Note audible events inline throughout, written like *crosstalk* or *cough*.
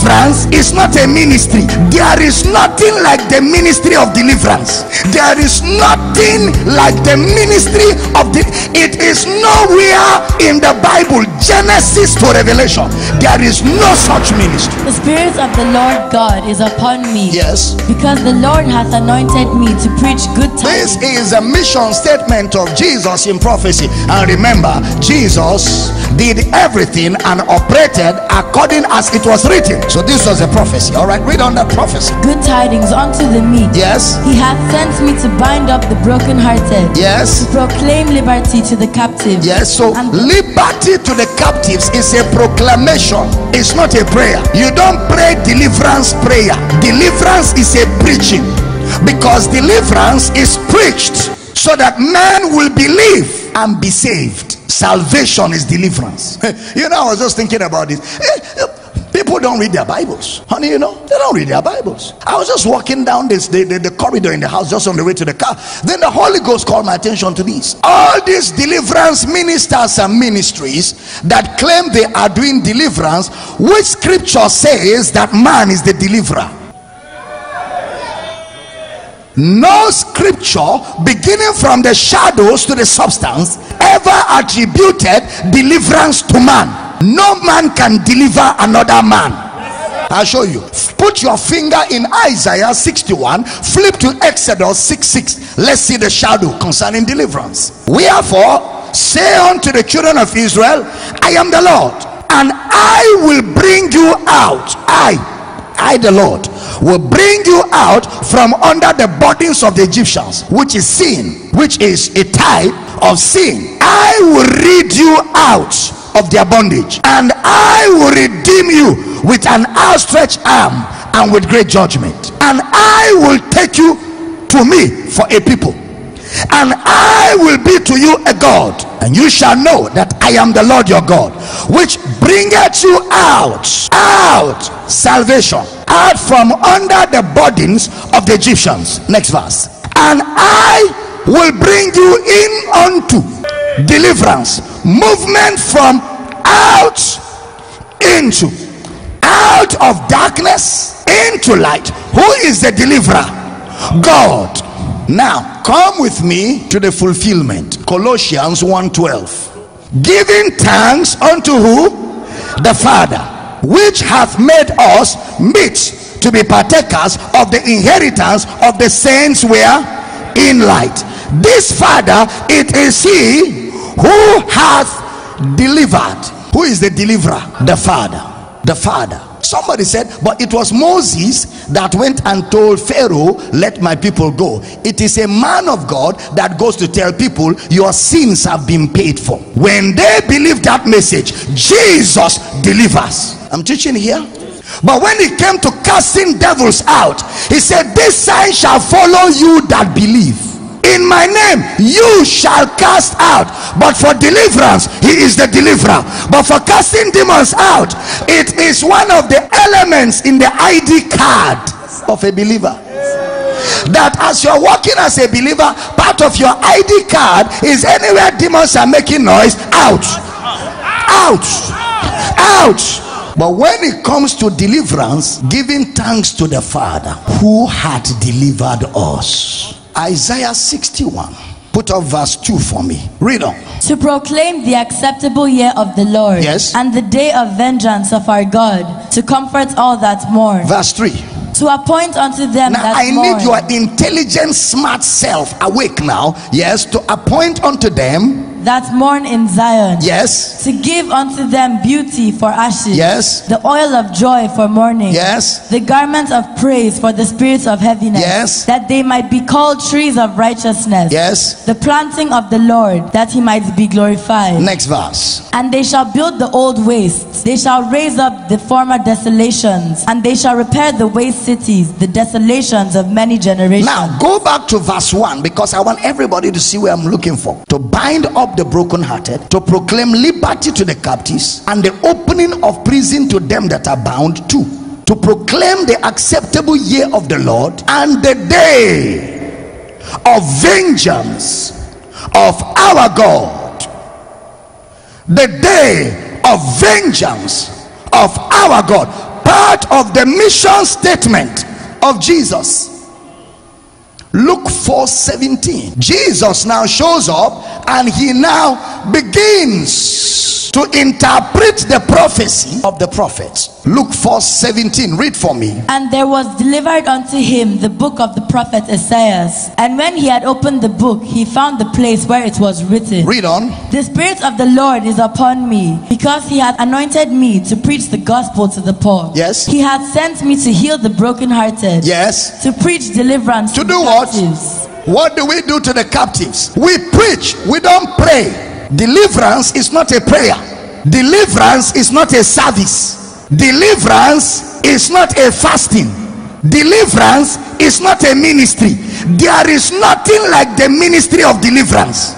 deliverance is not a ministry there is nothing like the ministry of deliverance there is nothing like the ministry of the it is nowhere in the bible genesis to revelation there is no such ministry The Spirit of the Lord God is upon me. yes Because the Lord hath anointed me to preach good tidings. This is a mission statement of Jesus in prophecy. And remember, Jesus did everything and operated according as it was written. So this was a prophecy. All right, read on that prophecy. Good tidings unto the meek. Yes, He hath sent me to bind up the brokenhearted. yes, To proclaim liberty to the captives. yes. So And liberty to the captives is a proclamation. It's not a prayer. You don't pray deliverance prayer. Deliverance is a preaching because deliverance is preached so that man will believe and be saved. Salvation is deliverance. *laughs* you know, I was just thinking about this. People don't read their Bibles, honey. You know, they don't read their Bibles. I was just walking down this the, the, the corridor in the house, just on the way to the car. Then the Holy Ghost called my attention to this. All these deliverance ministers and ministries that claim they are doing deliverance, which scripture says that man is the deliverer? no scripture beginning from the shadows to the substance ever attributed deliverance to man no man can deliver another man I'll show you. Put your finger in Isaiah 61, flip to Exodus 6 6. Let's see the shadow concerning deliverance. Wherefore, say unto the children of Israel, I am the Lord, and I will bring you out. I I, the Lord, will bring you out from under the burdens of the Egyptians, which is sin, which is a type of sin. I will rid you out of their bondage, and I will redeem you with an outstretched arm and with great judgment. And I will take you to me for a people and I will be to you a God, and you shall know that I am the Lord your God, which bringeth you out, out, salvation, out from under the burdens of the Egyptians. Next verse. And I will bring you in unto deliverance, movement from out into, out of darkness into light. Who is the deliverer? God. Now, come with me to the fulfillment. Colossians 1:12. Giving thanks unto who? The Father, which hath made us meet to be partakers of the inheritance of the saints where in light. This Father, it is he who hath delivered. Who is the deliverer? The Father. The Father. Somebody said, but it was Moses that went and told Pharaoh, Let my people go. It is a man of God that goes to tell people, Your sins have been paid for. When they believe that message, Jesus delivers. I'm teaching here. But when he came to casting devils out, he said, This sign shall follow you that believe in my name you shall cast out. But for deliverance he is the deliverer. But for casting demons out it is one of the elements in the id card of a believer. That as you're walking as a believer part of your id card is anywhere demons are making noise out. Out. Out. But when it comes to deliverance giving thanks to the father who had delivered us Isaiah 61. Put up verse 2 for me. Read on. To proclaim the acceptable year of the Lord. Yes. And the day of vengeance of our God. To comfort all that mourn. Verse 3. To appoint unto them Now that I mourn. need your intelligent, smart self awake now. Yes, to appoint unto them. That mourn in Zion. Yes. To give unto them beauty for ashes. Yes. The oil of joy for mourning. Yes. The garment of praise for the spirits of heaviness. Yes. That they might be called trees of righteousness. Yes. The planting of the Lord, that he might be glorified. Next verse. And they shall build the old wastes. They shall raise up the former desolations. And they shall repair the waste cities, the desolations of many generations. Now go back to verse 1 because I want everybody to see where I'm looking for. To bind up the brokenhearted, to proclaim liberty to the captives, and the opening of prison to them that are bound too. To proclaim the acceptable year of the Lord and the day of vengeance of our God. The day of vengeance of our God. part of the mission statement of Jesus. Luke 4 17. Jesus now shows up and he now begins to interpret the prophecy of the prophet Luke 4 17. Read for me. And there was delivered unto him the book of the prophet Isaiah. And when he had opened the book, he found the place where it was written. Read on. The Spirit of the Lord is upon me, because he hath anointed me to preach the gospel to the poor. Yes. He hath sent me to heal the brokenhearted, Yes. to preach deliverance To to, do what? captives, What do we do to the captives? We preach, we don't pray. Deliverance is not a prayer, deliverance is not a service, deliverance is not a fasting, deliverance is not a ministry. There is nothing like the ministry of deliverance.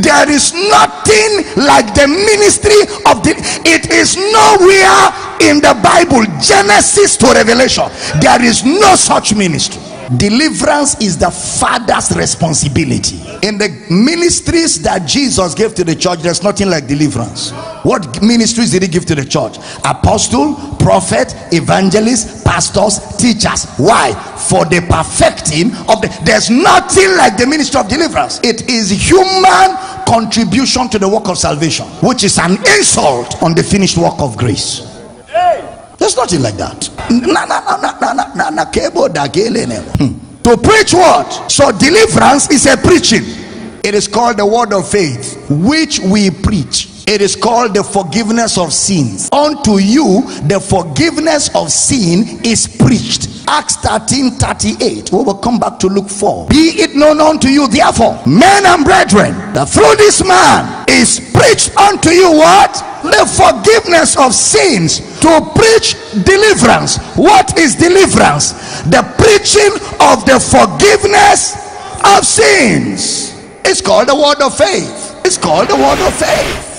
There is nothing like the ministry of the it is nowhere in the Bible, Genesis to Revelation. There is no such ministry. Deliverance is the father's responsibility. In the ministries that Jesus gave to the church, there's nothing like deliverance. What ministries did he give to the church? Apostle, prophet, evangelist, pastors, teachers. Why? For the perfecting of the there's nothing like the ministry of deliverance. It is human contribution to the work of salvation, which is an insult on the finished work of grace. There's nothing like that. Na, na, na, na, na, na, na, na, kebo da gele ne. Hmm. To preach what? So deliverance is a preaching. It is called the word of faith, which we preach. It is called the forgiveness of sins. Unto you, the forgiveness of sin is preached. Acts 13 38. We will come back to look for. Be it known unto you, therefore, men and brethren, that through this man is preached unto you what? The forgiveness of sins. To preach deliverance. What is deliverance? The preaching of the forgiveness of sins. It's called the word of faith. It's called the word of faith.